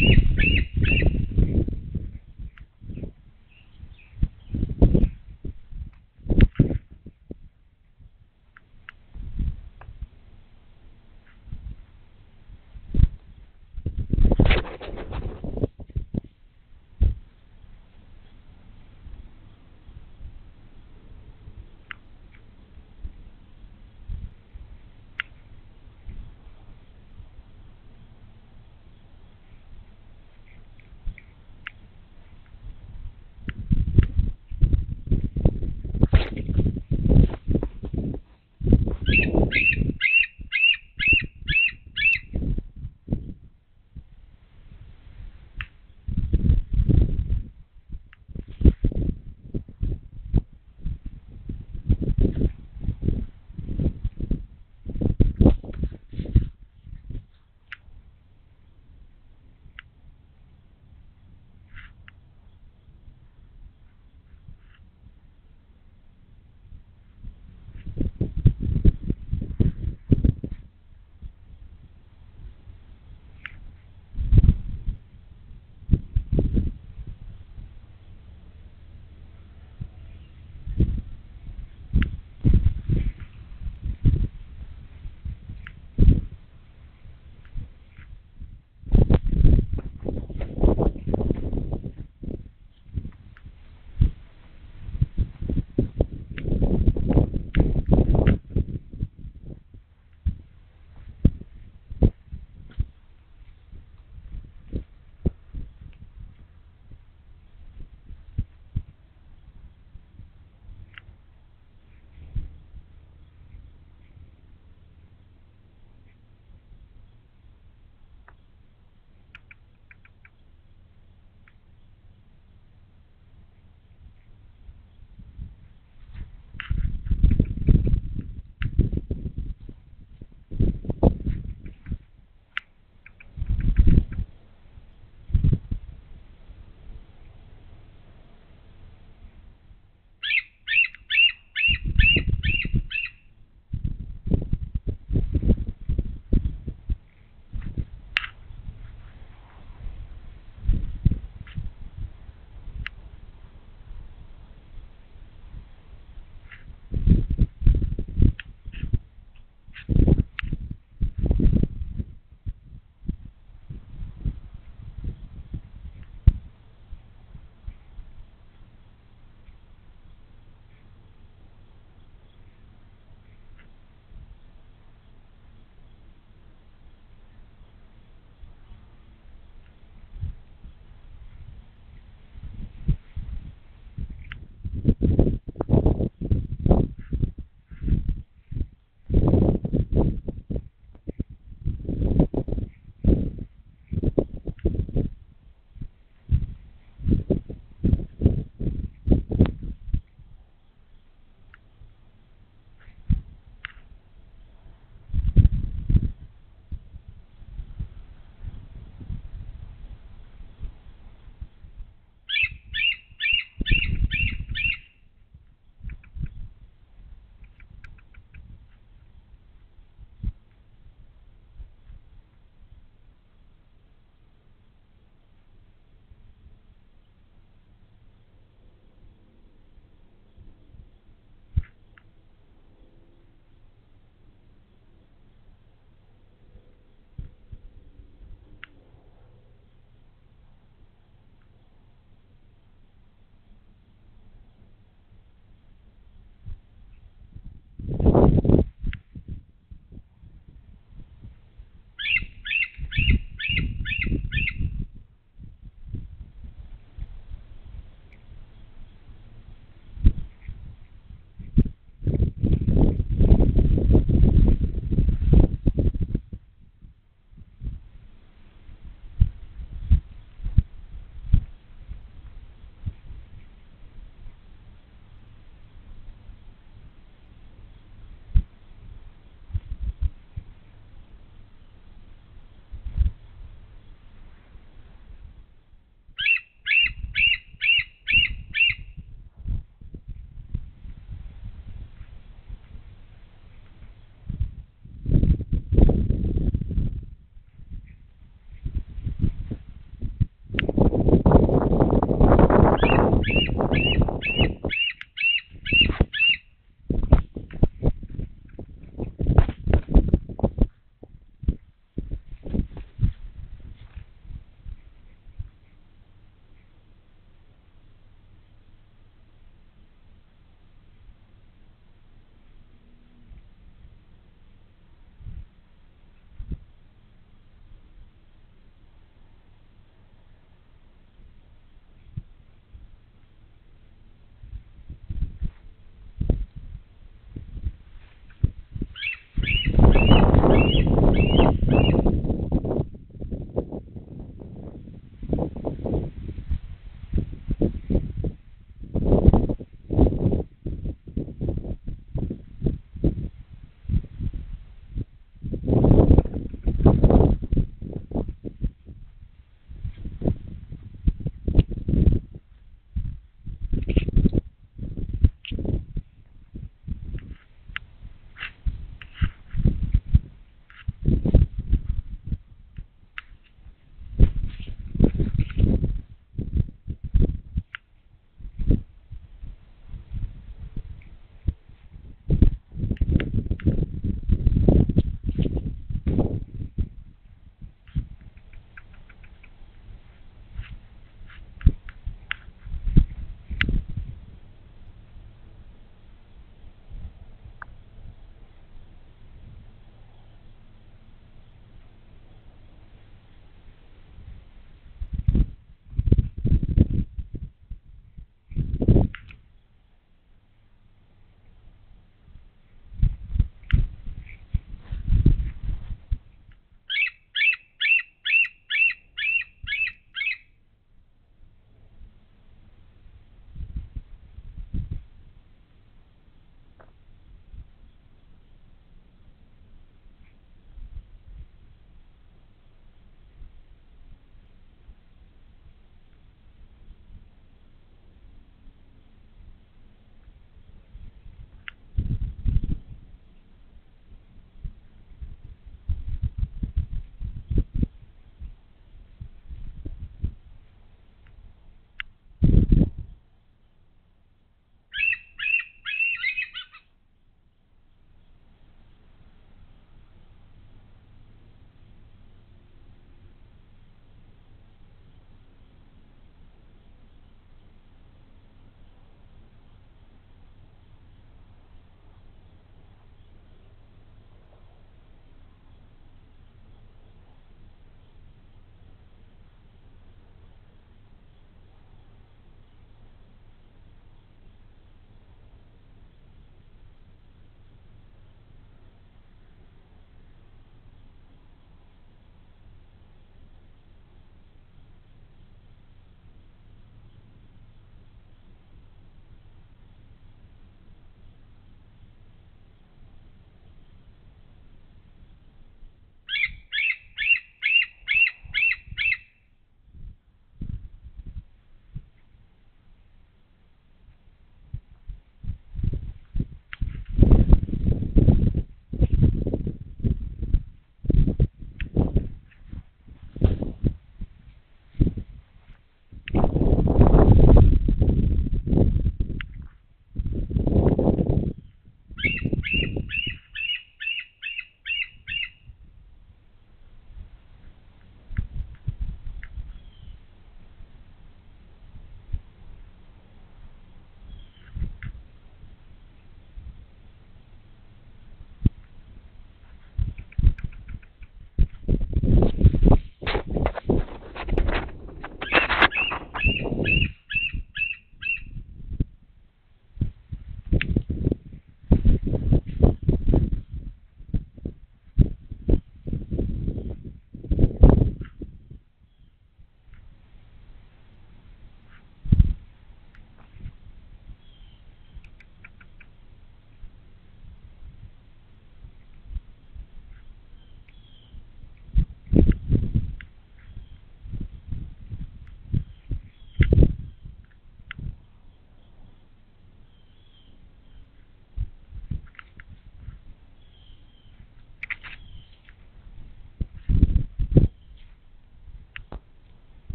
you.